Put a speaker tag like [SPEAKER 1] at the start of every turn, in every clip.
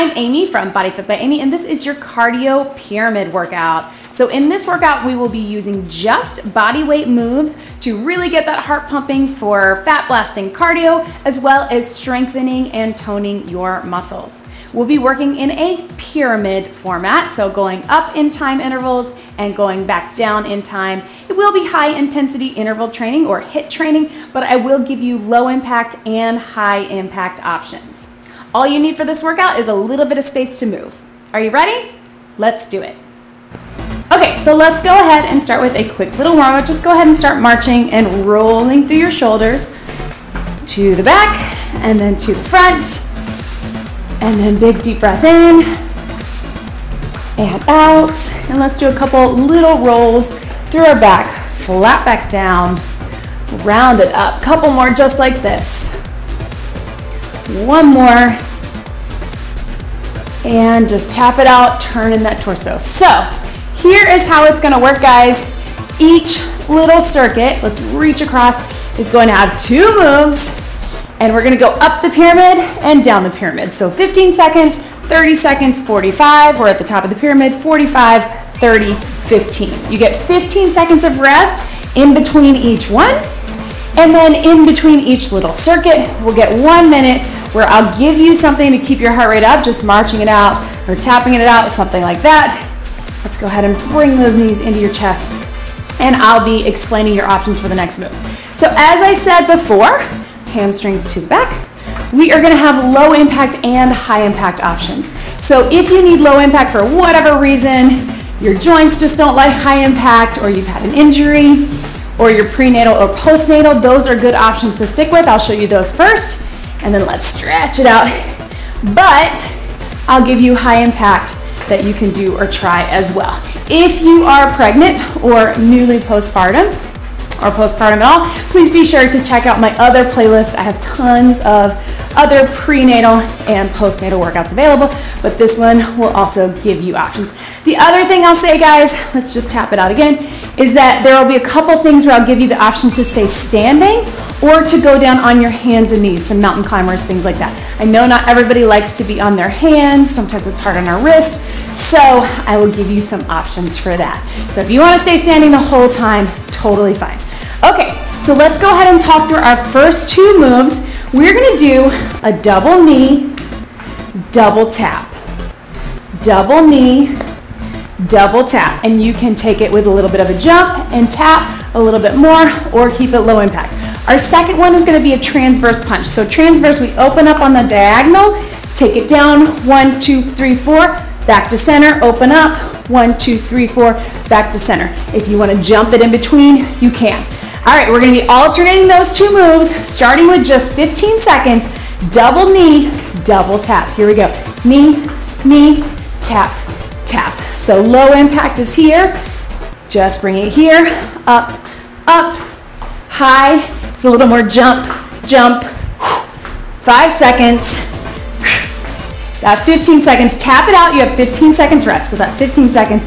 [SPEAKER 1] I'm Amy from BodyFit by Amy, and this is your cardio pyramid workout. So in this workout, we will be using just body weight moves to really get that heart pumping for fat blasting cardio, as well as strengthening and toning your muscles. We'll be working in a pyramid format, so going up in time intervals and going back down in time. It will be high intensity interval training or HIIT training, but I will give you low impact and high impact options. All you need for this workout is a little bit of space to move. Are you ready? Let's do it. Okay, so let's go ahead and start with a quick little warm up. Just go ahead and start marching and rolling through your shoulders to the back and then to the front. And then big deep breath in and out. And let's do a couple little rolls through our back, flat back down, round it up. Couple more just like this. One more. And just tap it out, turn in that torso. So here is how it's gonna work, guys. Each little circuit, let's reach across, is going to have two moves, and we're gonna go up the pyramid and down the pyramid. So 15 seconds, 30 seconds, 45. We're at the top of the pyramid, 45, 30, 15. You get 15 seconds of rest in between each one. And then in between each little circuit, we'll get one minute where I'll give you something to keep your heart rate up, just marching it out or tapping it out, something like that. Let's go ahead and bring those knees into your chest and I'll be explaining your options for the next move. So as I said before, hamstrings to the back, we are gonna have low impact and high impact options. So if you need low impact for whatever reason, your joints just don't like high impact or you've had an injury or your prenatal or postnatal, those are good options to stick with. I'll show you those first and then let's stretch it out. But I'll give you high impact that you can do or try as well. If you are pregnant or newly postpartum, or postpartum at all, please be sure to check out my other playlist. I have tons of other prenatal and postnatal workouts available, but this one will also give you options. The other thing I'll say, guys, let's just tap it out again, is that there will be a couple things where I'll give you the option to stay standing or to go down on your hands and knees, some mountain climbers, things like that. I know not everybody likes to be on their hands, sometimes it's hard on our wrist, so I will give you some options for that. So if you wanna stay standing the whole time, totally fine. Okay, so let's go ahead and talk through our first two moves. We're gonna do a double knee, double tap. Double knee, double tap. And you can take it with a little bit of a jump and tap a little bit more or keep it low impact. Our second one is gonna be a transverse punch. So transverse, we open up on the diagonal, take it down, one, two, three, four, back to center, open up, one, two, three, four, back to center. If you wanna jump it in between, you can. All right, we're gonna be alternating those two moves, starting with just 15 seconds, double knee, double tap. Here we go. Knee, knee, tap, tap. So low impact is here. Just bring it here, up, up, high. It's a little more jump, jump. Five seconds. That 15 seconds, tap it out. You have 15 seconds rest. So that 15 seconds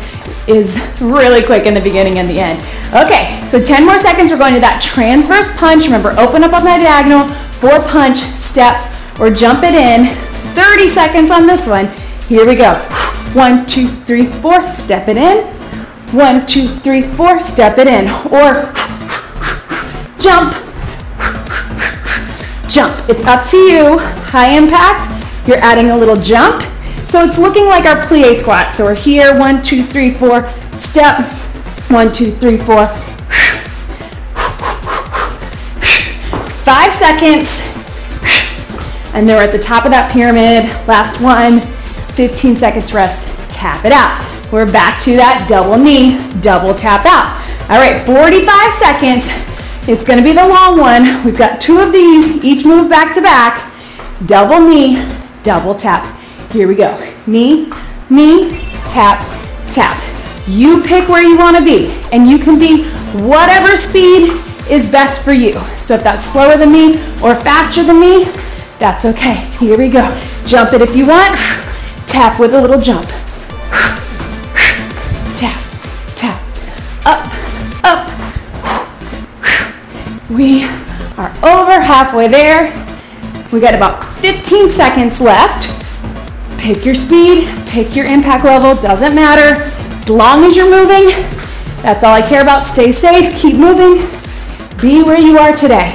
[SPEAKER 1] is really quick in the beginning and the end. Okay, so 10 more seconds. We're going to that transverse punch. Remember, open up on that diagonal, four punch, step, or jump it in. 30 seconds on this one. Here we go. One, two, three, four, step it in. One, two, three, four, step it in. Or jump, jump. It's up to you. High impact. You're adding a little jump. So it's looking like our plie squat. So we're here, one, two, three, four, step, one, two, three, four. Five seconds. And then we're at the top of that pyramid. Last one, 15 seconds rest, tap it out. We're back to that double knee, double tap out. All right, 45 seconds. It's gonna be the long one. We've got two of these, each move back to back. Double knee, double tap. Here we go. Knee, knee, tap, tap. You pick where you wanna be, and you can be whatever speed is best for you. So if that's slower than me or faster than me, that's okay. Here we go. Jump it if you want. Tap with a little jump. Tap, tap, up. We are over halfway there. We got about 15 seconds left. Pick your speed, pick your impact level, doesn't matter. As long as you're moving, that's all I care about. Stay safe, keep moving. Be where you are today.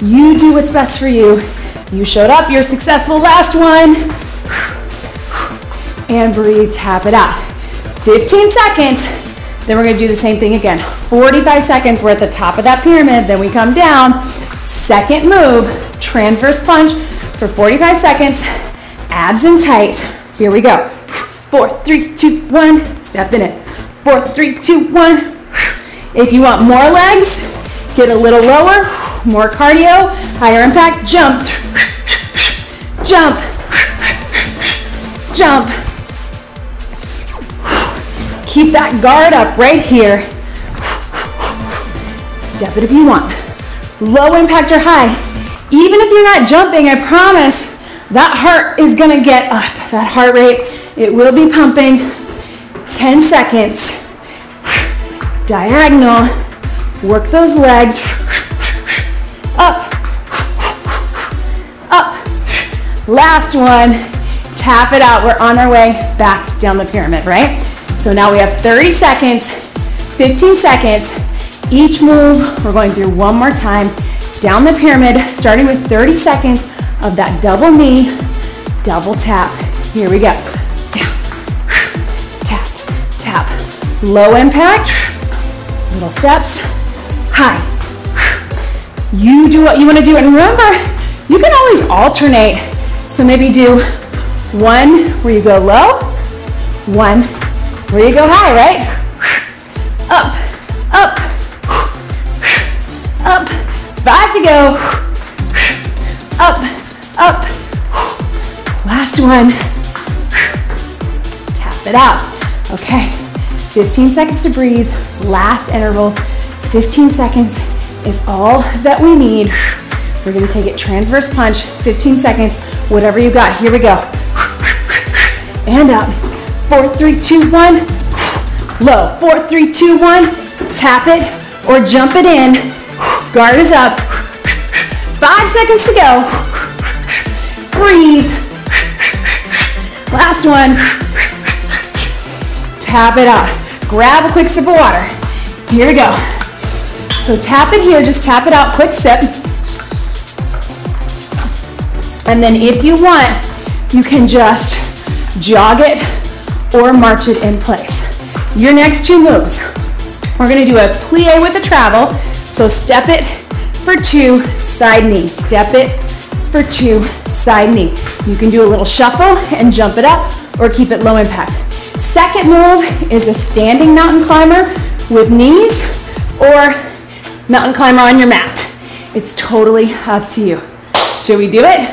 [SPEAKER 1] You do what's best for you. You showed up, you're successful. Last one. And breathe, tap it out. 15 seconds. Then we're gonna do the same thing again. 45 seconds, we're at the top of that pyramid, then we come down. Second move, transverse punch for 45 seconds. Abs in tight. Here we go. Four, three, two, one. Step in it. Four, three, two, one. If you want more legs, get a little lower, more cardio, higher impact, jump, jump, jump. Keep that guard up right here. Step it if you want. Low impact or high. Even if you're not jumping, I promise that heart is gonna get up. That heart rate, it will be pumping. 10 seconds. Diagonal. Work those legs. Up. Up. Last one. Tap it out. We're on our way back down the pyramid, right? So now we have 30 seconds, 15 seconds. Each move, we're going through one more time. Down the pyramid, starting with 30 seconds of that double knee, double tap. Here we go. Down, tap, tap. Low impact, little steps, high. You do what you want to do. And remember, you can always alternate. So maybe do one where you go low, one where you go high, right? Up, up, up. Five to go. Up, up. Last one. Tap it out. Okay. 15 seconds to breathe. Last interval. 15 seconds is all that we need. We're gonna take it transverse punch, 15 seconds, whatever you got. Here we go. And up. Four, three, two, one. Low. Four, three, two, one. Tap it or jump it in. Guard is up. Five seconds to go. Breathe. Last one. Tap it out. Grab a quick sip of water. Here we go. So tap it here, just tap it out, quick sip. And then if you want, you can just jog it or march it in place. Your next two moves. We're gonna do a plie with a travel. So step it for two, side knee. Step it for two, side knee. You can do a little shuffle and jump it up or keep it low impact. Second move is a standing mountain climber with knees or mountain climber on your mat. It's totally up to you. Should we do it?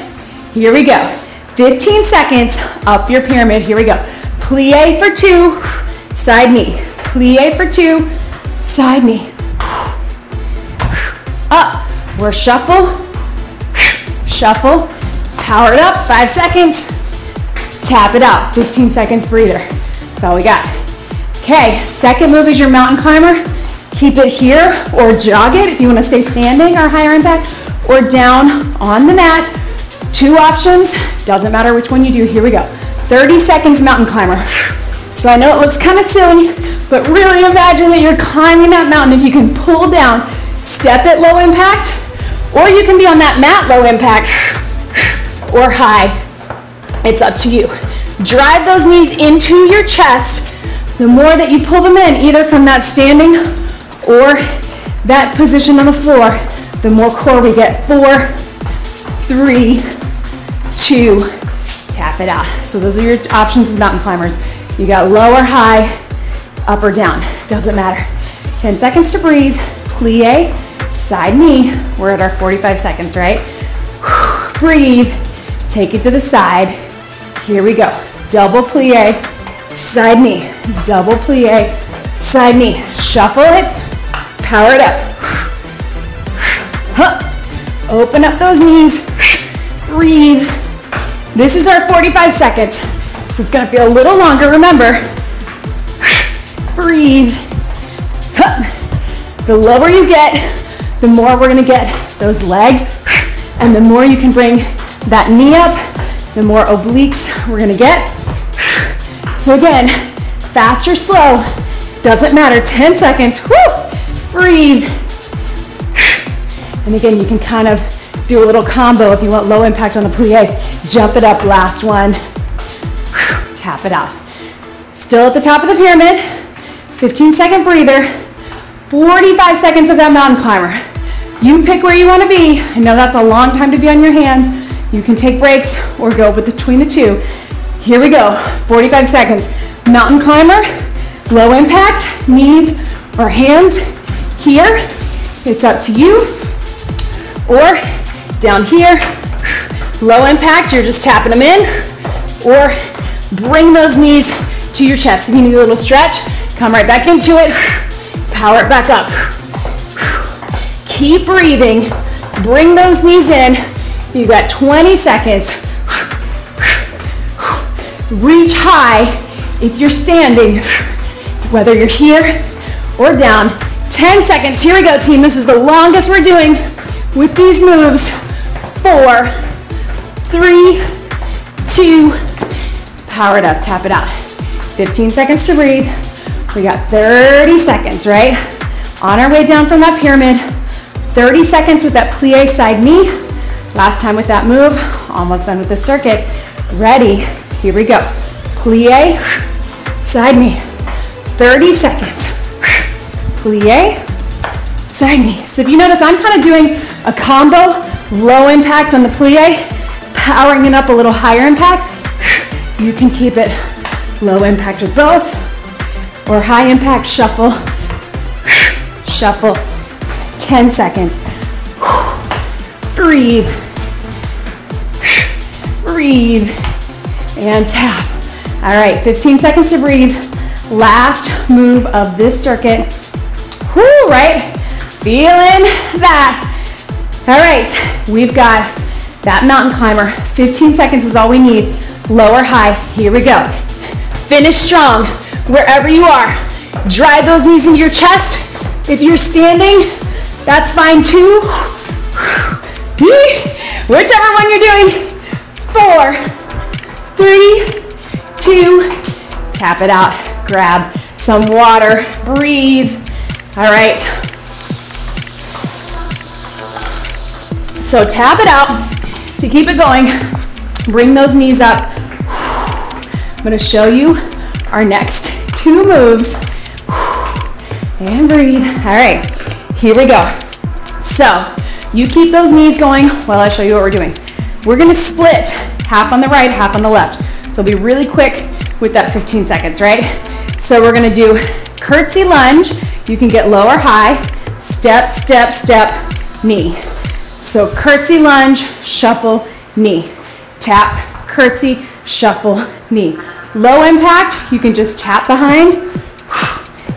[SPEAKER 1] Here we go. 15 seconds up your pyramid. Here we go. Plie for two, side knee. Plie for two, side knee. Up. We're shuffle, shuffle, power it up, five seconds. Tap it out, 15 seconds breather. That's all we got. Okay, second move is your mountain climber. Keep it here or jog it if you wanna stay standing or higher impact or down on the mat. Two options, doesn't matter which one you do. Here we go. 30 seconds mountain climber. So I know it looks kind of silly, but really imagine that you're climbing that mountain. If you can pull down, step it low impact, or you can be on that mat low impact or high. It's up to you. Drive those knees into your chest. The more that you pull them in, either from that standing or that position on the floor, the more core we get. Four, three, two, tap it out. So those are your options with mountain climbers. You got low or high, up or down, doesn't matter. 10 seconds to breathe, plie, side knee. We're at our 45 seconds, right? Breathe, take it to the side. Here we go. Double plie, side knee, double plie, side knee. Shuffle it, power it up. Open up those knees. This is our 45 seconds. So it's gonna feel a little longer, remember. Breathe. The lower you get, the more we're gonna get those legs, and the more you can bring that knee up, the more obliques we're gonna get. So again, fast or slow, doesn't matter, 10 seconds, whoo, breathe. And again, you can kind of do a little combo if you want low impact on the plie. Jump it up, last one. Tap it out. Still at the top of the pyramid, 15 second breather, 45 seconds of that mountain climber. You pick where you wanna be. I know that's a long time to be on your hands. You can take breaks or go between the two. Here we go, 45 seconds. Mountain climber, low impact, knees or hands here. It's up to you. Or down here, low impact, you're just tapping them in. Or bring those knees to your chest. If you need a little stretch, come right back into it. Power it back up. Keep breathing. Bring those knees in. You got 20 seconds. Reach high if you're standing, whether you're here or down. 10 seconds. Here we go, team. This is the longest we're doing with these moves. Four, three, two, power it up, tap it out. 15 seconds to breathe. We got 30 seconds, right? On our way down from that pyramid. 30 seconds with that plie side knee. Last time with that move, almost done with the circuit. Ready, here we go. Plie, side knee. 30 seconds. Plie, side knee. So if you notice, I'm kind of doing a combo, low impact on the plie, powering it up a little higher impact. You can keep it low impact with both, or high impact shuffle, shuffle, 10 seconds. Breathe, breathe, and tap. All right, 15 seconds to breathe. Last move of this circuit. Whoo, right? Feeling that. All right, we've got that mountain climber. 15 seconds is all we need. Lower, high, here we go. Finish strong, wherever you are. Drive those knees into your chest. If you're standing, that's fine too. Whichever one you're doing. Four, three, two, tap it out. Grab some water, breathe. All right. So tap it out to keep it going. Bring those knees up. I'm gonna show you our next two moves. And breathe. All right, here we go. So you keep those knees going while I show you what we're doing. We're gonna split half on the right, half on the left. So be really quick with that 15 seconds, right? So we're gonna do curtsy lunge. You can get low or high. Step, step, step, knee. So curtsy lunge, shuffle, knee. Tap, curtsy, shuffle, knee. Low impact, you can just tap behind.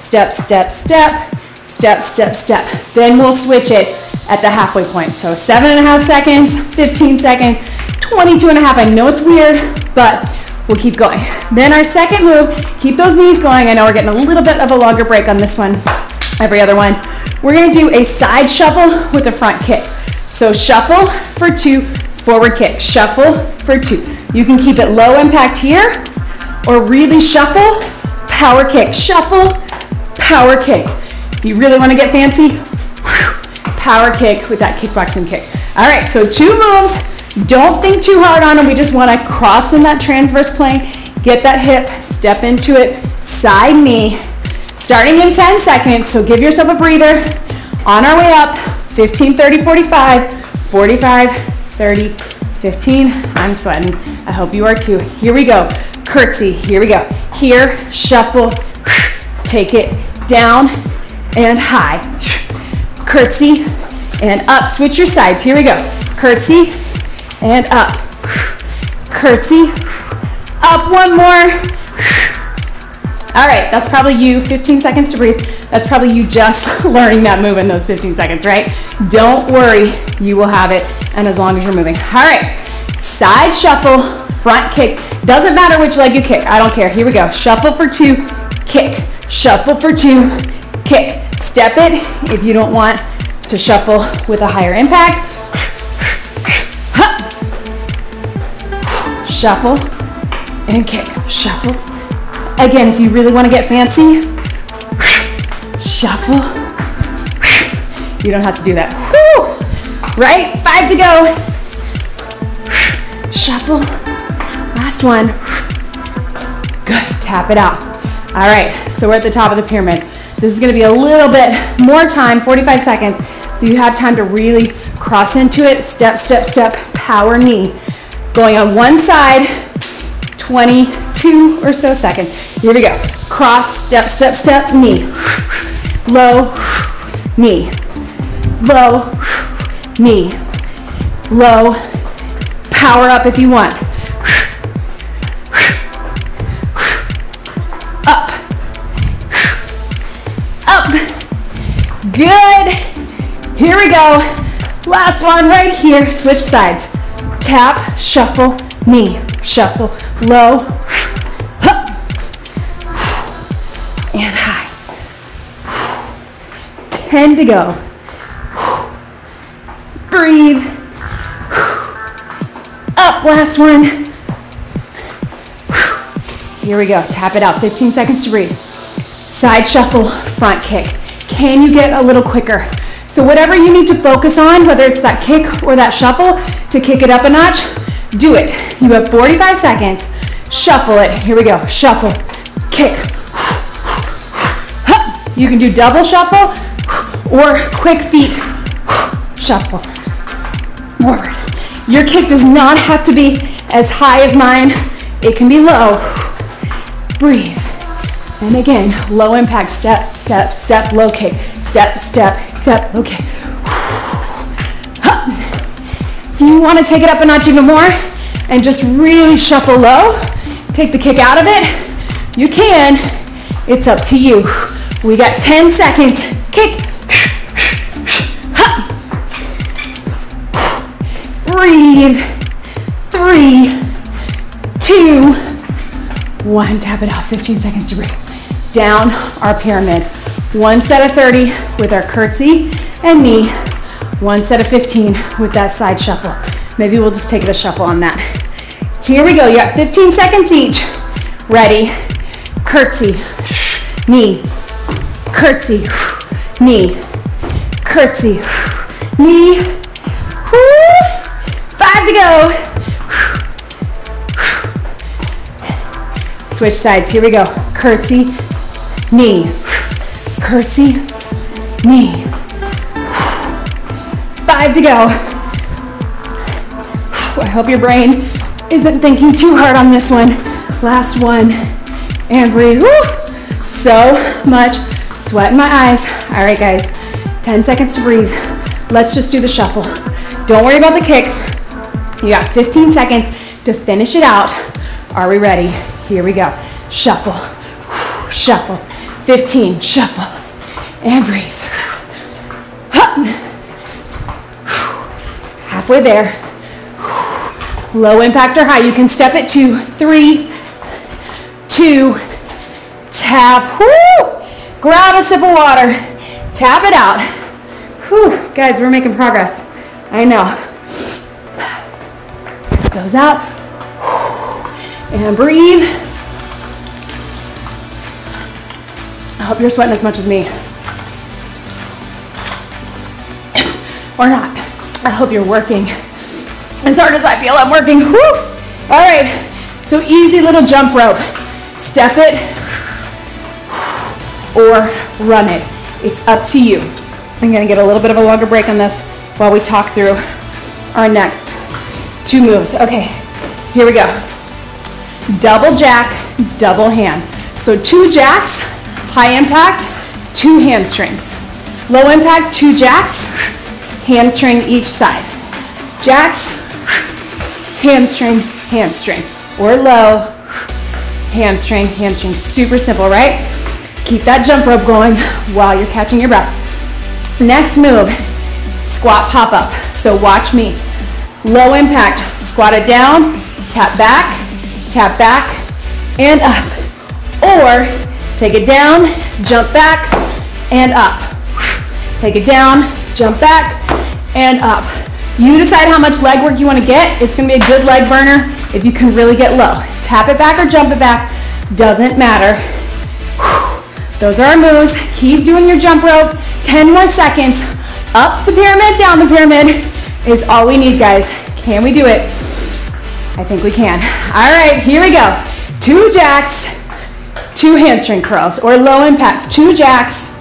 [SPEAKER 1] Step, step, step, step, step, step. Then we'll switch it at the halfway point. So seven and a half seconds, 15 seconds, 22 and a half. I know it's weird, but we'll keep going. Then our second move, keep those knees going. I know we're getting a little bit of a longer break on this one, every other one. We're gonna do a side shuffle with a front kick. So shuffle for two, forward kick, shuffle for two. You can keep it low impact here, or really shuffle, power kick, shuffle, power kick. If you really wanna get fancy, power kick with that kickboxing kick. All right, so two moves. Don't think too hard on them. We just wanna cross in that transverse plane, get that hip, step into it, side knee. Starting in 10 seconds, so give yourself a breather. On our way up, 15, 30, 45, 45, 30, 15. I'm sweating. I hope you are too. Here we go. Curtsy. Here we go. Here, shuffle. Take it down and high. Curtsy and up. Switch your sides. Here we go. Curtsy and up. Curtsy. Up one more. All right, that's probably you, 15 seconds to breathe. That's probably you just learning that move in those 15 seconds, right? Don't worry, you will have it, and as long as you're moving. All right, side shuffle, front kick. Doesn't matter which leg you kick, I don't care. Here we go. Shuffle for two, kick. Shuffle for two, kick. Step it if you don't want to shuffle with a higher impact. shuffle, and kick, shuffle. Again, if you really want to get fancy, shuffle. You don't have to do that. Right? Five to go. Shuffle. Last one. Good. Tap it out. All right, so we're at the top of the pyramid. This is gonna be a little bit more time, 45 seconds, so you have time to really cross into it, step, step, step, power knee. Going on one side, 22 or so seconds. Here we go. Cross, step, step, step, knee. Low, knee. Low, knee. Low, power up if you want. Up. Up. Good. Here we go. Last one right here. Switch sides. Tap, shuffle, knee, shuffle, low, up, and high. 10 to go. Breathe. Up, last one. Here we go, tap it out, 15 seconds to breathe. Side shuffle, front kick. Can you get a little quicker? So whatever you need to focus on, whether it's that kick or that shuffle, to kick it up a notch, do it. You have 45 seconds. Shuffle it. Here we go. Shuffle, kick. You can do double shuffle or quick feet shuffle. Forward. Your kick does not have to be as high as mine. It can be low. Breathe. And again, low impact, step, step, step, low kick, step, step, step, okay. If you want to take it up a notch even more and just really shuffle low, take the kick out of it, you can. It's up to you. We got 10 seconds. Kick. Breathe. Three, two, one. Tap it out. 15 seconds to breathe. Down our pyramid. One set of 30 with our curtsy and knee. One set of 15 with that side shuffle. Maybe we'll just take it a shuffle on that. Here we go. You got 15 seconds each. Ready. Curtsy. Knee. Curtsy. Knee. Curtsy. Knee. Five to go. Switch sides. Here we go. Curtsy. Knee curtsy, knee. Five to go. I hope your brain isn't thinking too hard on this one. Last one, and breathe. Woo. So much sweat in my eyes. All right, guys, 10 seconds to breathe. Let's just do the shuffle. Don't worry about the kicks. You got 15 seconds to finish it out. Are we ready? Here we go. Shuffle, shuffle. 15, shuffle, and breathe. Halfway there. Low impact or high. You can step it to three, two, tap. Woo! Grab a sip of water. Tap it out. Whew. Guys, we're making progress. I know. Those out. And breathe. I hope you're sweating as much as me. or not. I hope you're working as hard as I feel I'm working. Woo! All right, so easy little jump rope. Step it or run it. It's up to you. I'm gonna get a little bit of a longer break on this while we talk through our next two moves. Okay, here we go. Double jack, double hand. So two jacks, High impact, two hamstrings. Low impact, two jacks, hamstring each side. Jacks, hamstring, hamstring. Or low, hamstring, hamstring. Super simple, right? Keep that jump rope going while you're catching your breath. Next move, squat pop up. So watch me. Low impact, squat it down, tap back, tap back, and up. Or Take it down, jump back, and up. Take it down, jump back, and up. You decide how much leg work you want to get. It's going to be a good leg burner if you can really get low. Tap it back or jump it back, doesn't matter. Those are our moves. Keep doing your jump rope. 10 more seconds. Up the pyramid, down the pyramid is all we need, guys. Can we do it? I think we can. All right, here we go. Two jacks, two hamstring curls, or low impact. Two jacks,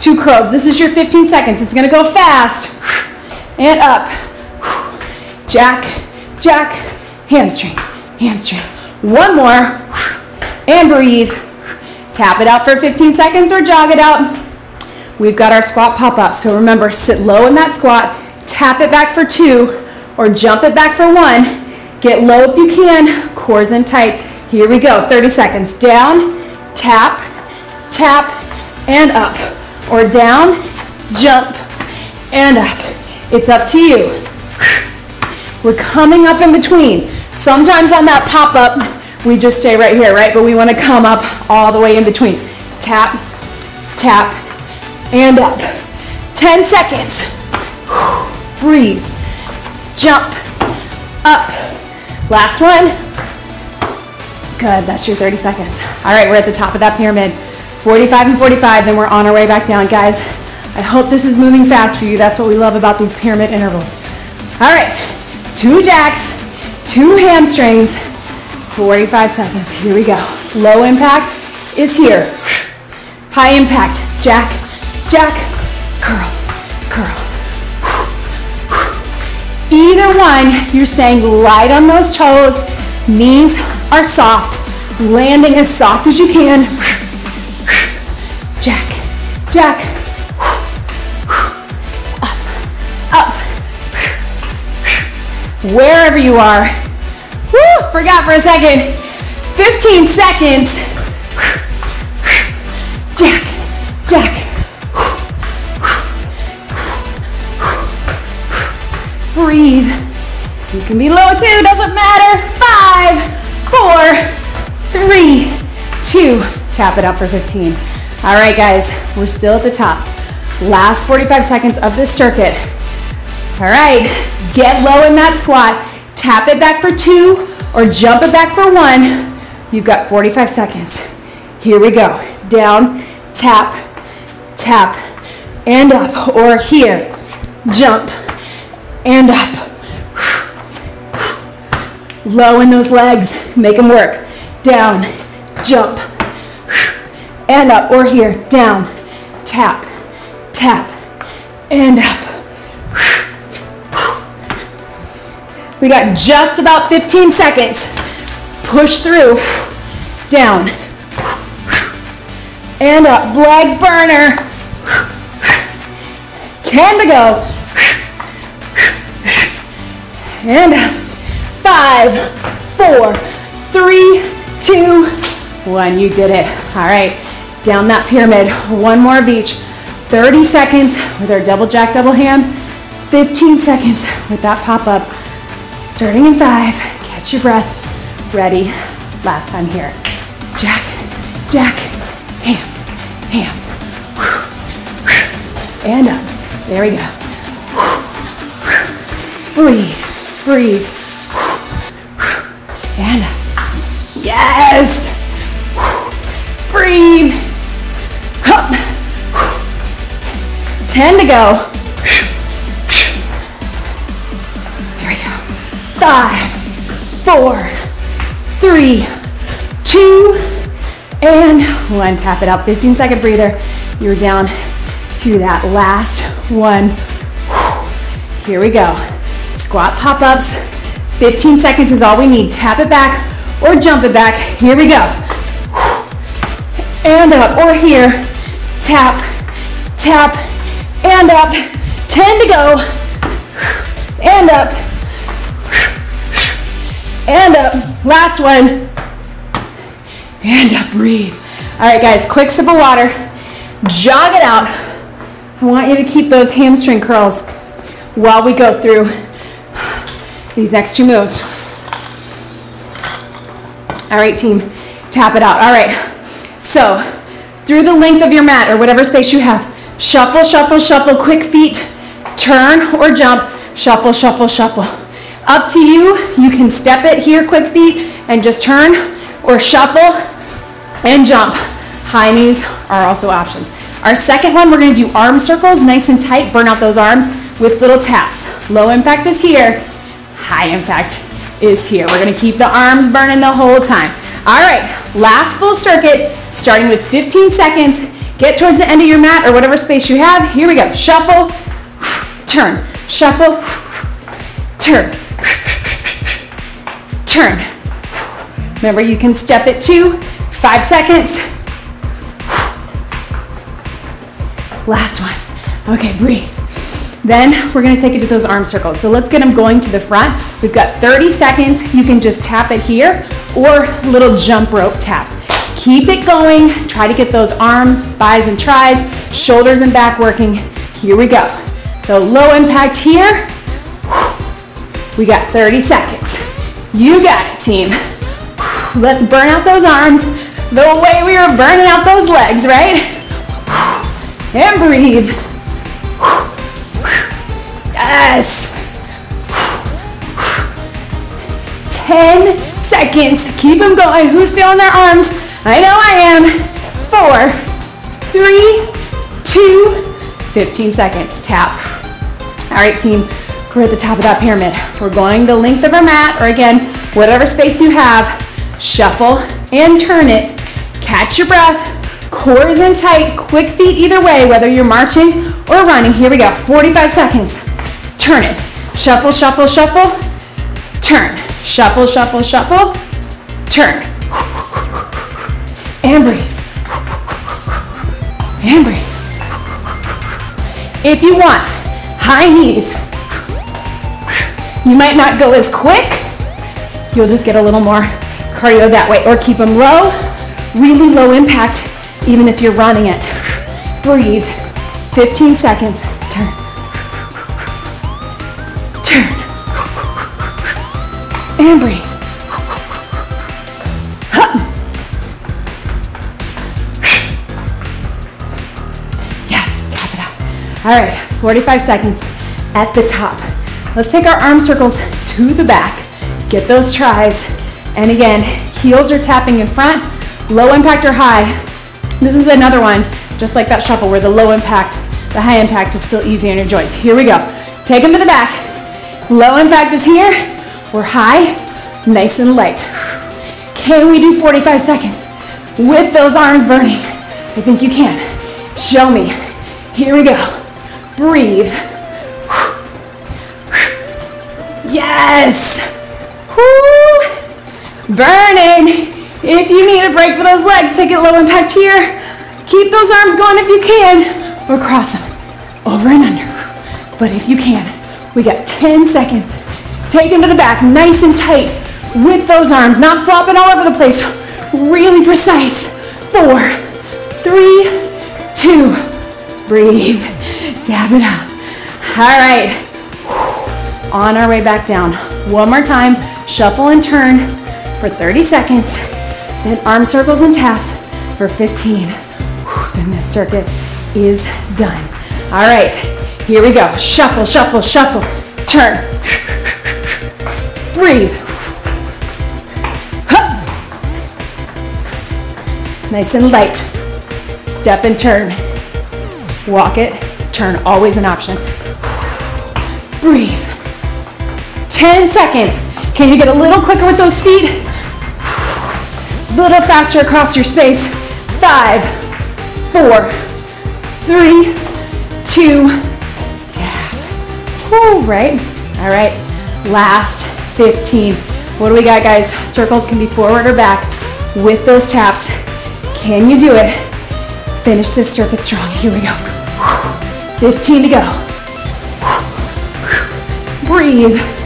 [SPEAKER 1] two curls. This is your 15 seconds. It's gonna go fast. And up. Jack, jack, hamstring, hamstring. One more. And breathe. Tap it out for 15 seconds or jog it out. We've got our squat pop up. So remember, sit low in that squat, tap it back for two, or jump it back for one. Get low if you can, cores in tight. Here we go, 30 seconds. Down, tap, tap, and up. Or down, jump, and up. It's up to you. We're coming up in between. Sometimes on that pop up, we just stay right here, right? But we wanna come up all the way in between. Tap, tap, and up. 10 seconds. Breathe. Jump. Up. Last one. Good, that's your 30 seconds. All right, we're at the top of that pyramid. 45 and 45, then we're on our way back down. Guys, I hope this is moving fast for you. That's what we love about these pyramid intervals. All right, two jacks, two hamstrings, 45 seconds. Here we go. Low impact is here. High impact, jack, jack, curl, curl. Either one, you're staying light on those toes, knees are soft, landing as soft as you can. Jack, jack, Wherever you are. Woo, forgot for a second. 15 seconds. Jack, jack. Breathe. You can be low too, doesn't matter. Five, four, three, two. Tap it up for 15. All right, guys, we're still at the top. Last 45 seconds of this circuit. All right, get low in that squat. Tap it back for two or jump it back for one. You've got 45 seconds. Here we go. Down, tap, tap, and up. Or here, jump, and up. Low in those legs, make them work. Down, jump, and up. Or here, down, tap, tap, and up. We got just about 15 seconds. Push through, down, and up. Leg burner. 10 to go. And five, four, three, two, one. You did it. All right, down that pyramid. One more of each. 30 seconds with our double jack, double hand. 15 seconds with that pop up. Starting in five, catch your breath. Ready, last time here. Jack, jack, ham, ham. And up, there we go. Breathe, breathe. And up, yes. Breathe, up. 10 to go. Five, four, three, two, and one. Tap it out. 15 second breather. You're down to that last one. Here we go. Squat pop-ups. 15 seconds is all we need. Tap it back or jump it back. Here we go. And up or here. Tap, tap, and up. 10 to go. And up. And up. Last one. And up. Breathe. All right, guys, quick sip of water. Jog it out. I want you to keep those hamstring curls while we go through these next two moves. All right, team, tap it out. All right, so through the length of your mat or whatever space you have, shuffle, shuffle, shuffle, quick feet, turn or jump, shuffle, shuffle, shuffle. Up to you. You can step it here, quick feet, and just turn, or shuffle and jump. High knees are also options. Our second one, we're gonna do arm circles, nice and tight, burn out those arms with little taps. Low impact is here, high impact is here. We're gonna keep the arms burning the whole time. All right, last full circuit, starting with 15 seconds. Get towards the end of your mat or whatever space you have. Here we go, shuffle, turn, shuffle, turn, turn. Remember, you can step it two, five seconds. Last one. Okay, breathe. Then we're gonna take it to those arm circles. So let's get them going to the front. We've got 30 seconds. You can just tap it here or little jump rope taps. Keep it going. Try to get those arms, bis and tris, shoulders and back working. Here we go. So low impact here. We got 30 seconds. You got it, team. Let's burn out those arms the way we were burning out those legs, right? And breathe. Yes. 10 seconds. Keep them going. Who's feeling their arms? I know I am. Four, three, two, 15 seconds. Tap. All right, team. We're at the top of that pyramid. We're going the length of our mat, or again, whatever space you have. Shuffle and turn it. Catch your breath. Core is in tight. Quick feet either way, whether you're marching or running. Here we go. 45 seconds. Turn it. Shuffle, shuffle, shuffle. Turn. Shuffle, shuffle, shuffle. Turn. And breathe. And breathe. If you want, high knees. You might not go as quick. You'll just get a little more cardio that way. Or keep them low, really low impact, even if you're running it. Breathe. 15 seconds. Turn. Turn. And breathe. Yes. All right, 45 seconds at the top. Let's take our arm circles to the back. Get those tris. And again, heels are tapping in front, low impact or high. This is another one, just like that shuffle where the low impact, the high impact is still easy on your joints. Here we go. Take them to the back. Low impact is here. We're high, nice and light. Can we do 45 seconds with those arms burning? I think you can. Show me. Here we go. Breathe. Yes. Woo. Burning. If you need a break for those legs, take it low impact here. Keep those arms going if you can, or cross them over and under. But if you can, we got 10 seconds. Take them to the back, nice and tight with those arms, not flopping all over the place. Really precise. Four, three, two, breathe. Dab it out. All right. On our way back down. One more time. Shuffle and turn for 30 seconds. Then arm circles and taps for 15. Then this circuit is done. All right. Here we go. Shuffle, shuffle, shuffle. Turn. Breathe. Nice and light. Step and turn. Walk it, turn, always an option. Breathe. 10 seconds. Can you get a little quicker with those feet? A little faster across your space. Five, four, three, two, tap. Whew, right? All right, last 15. What do we got, guys? Circles can be forward or back with those taps. Can you do it? Finish this circuit strong. Here we go. 15 to go. Breathe.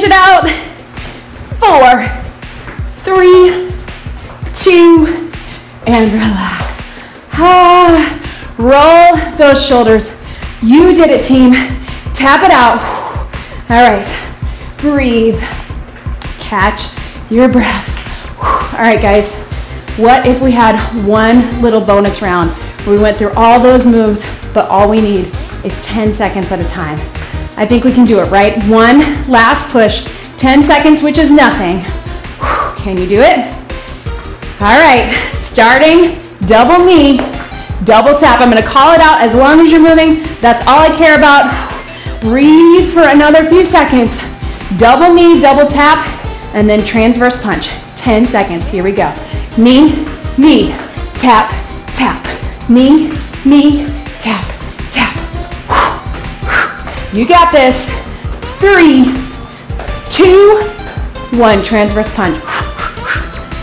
[SPEAKER 1] Finish it out. Four, three, two, and relax. Ah, roll those shoulders. You did it, team. Tap it out. All right. Breathe. Catch your breath. All right, guys. What if we had one little bonus round we went through all those moves, but all we need is 10 seconds at a time. I think we can do it, right? One last push, 10 seconds, which is nothing. Can you do it? All right, starting double knee, double tap. I'm gonna call it out as long as you're moving. That's all I care about. Breathe for another few seconds. Double knee, double tap, and then transverse punch. 10 seconds, here we go. Knee, knee, tap, tap. Knee, knee, tap, tap. You got this. Three, two, one. Transverse punch.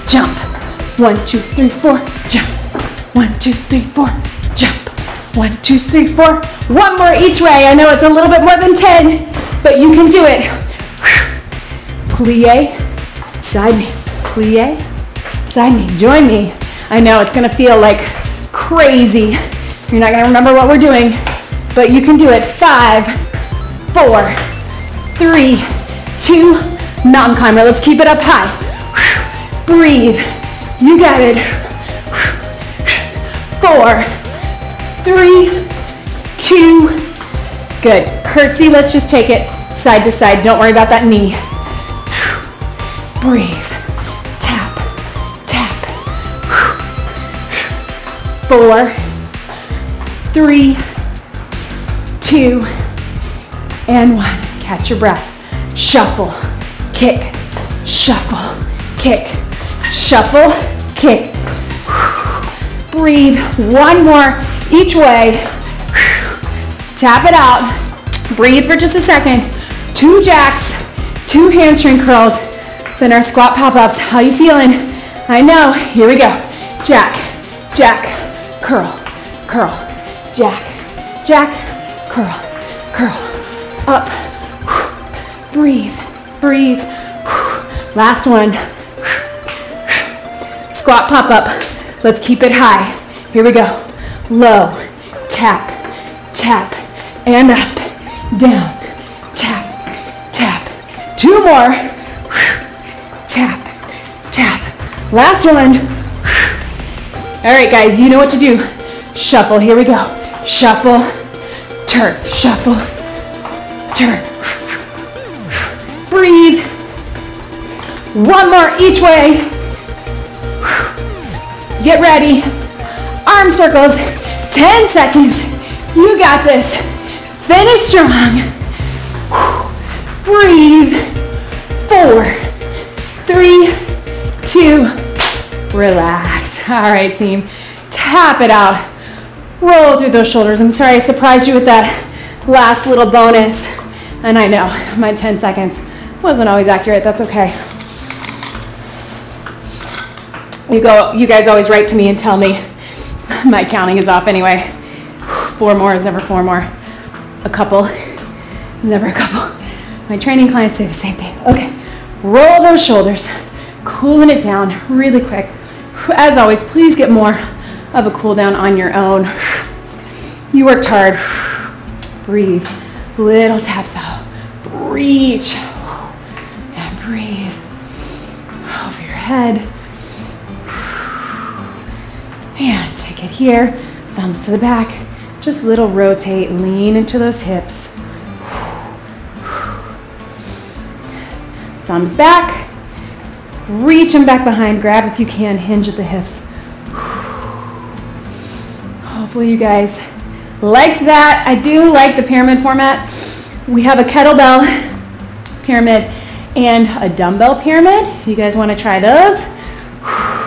[SPEAKER 1] Jump. One, two, three, four, jump. One, two, three, four, jump. One, two, three, four. One more each way. I know it's a little bit more than 10, but you can do it. Plie, side knee, plie, side knee. Join me. I know it's gonna feel like crazy. You're not gonna remember what we're doing, but you can do it. Five, four, three, two, mountain climber. Let's keep it up high. Breathe. You got it. Four, three, two, good. Curtsy, let's just take it side to side. Don't worry about that knee. Breathe. Tap, tap. Four, three, two, and one. Catch your breath. Shuffle, kick, shuffle, kick, shuffle, kick. Breathe. One more each way. Tap it out. Breathe for just a second. Two jacks, two hamstring curls, then our squat pop-ups. How you feeling? I know. Here we go. Jack, jack, curl, curl, jack, jack, curl, curl. Up. Breathe, breathe. Last one. Squat pop-up. Let's keep it high. Here we go. Low, tap, tap, and up, down, tap, tap. Two more. Tap, tap. Last one. All right, guys, you know what to do. Shuffle, here we go. Shuffle, turn, shuffle, turn. Breathe. One more each way. Get ready. Arm circles, 10 seconds. You got this. Finish strong. Breathe. Four, three, two, relax. All right, team. Tap it out. Roll through those shoulders. I'm sorry I surprised you with that last little bonus. And I know my 10 seconds wasn't always accurate. That's okay. You go, you guys always write to me and tell me my counting is off anyway. Four more is never four more. A couple is never a couple. My training clients say the same thing. Okay, roll those shoulders, cooling it down really quick. As always, please get more of a cool down on your own. You worked hard. Breathe. Little taps out. Reach. And breathe. Over your head. And take it here. Thumbs to the back. Just little rotate. Lean into those hips. Thumbs back. Reach them back behind. Grab if you can. Hinge at the hips. Hopefully you guys liked that. I do like the pyramid format. We have a kettlebell pyramid and a dumbbell pyramid if you guys want to try those.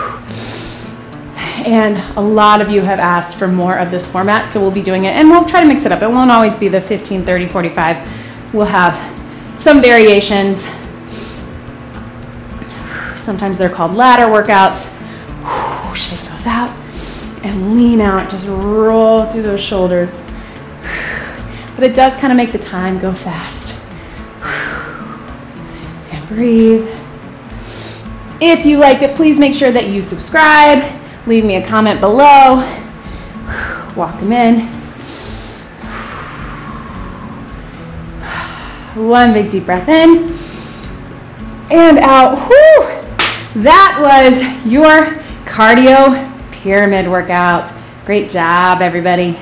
[SPEAKER 1] And a lot of you have asked for more of this format, so we'll be doing it and we'll try to mix it up. It won't always be the 15, 30, 45. We'll have some variations. Sometimes they're called ladder workouts. Shake those out and lean out. Just roll through those shoulders. But it does kind of make the time go fast. And breathe. If you liked it, please make sure that you subscribe. Leave me a comment below. Walk them in. One big deep breath in and out. Whew. That was your cardio pyramid workout. Great job, everybody.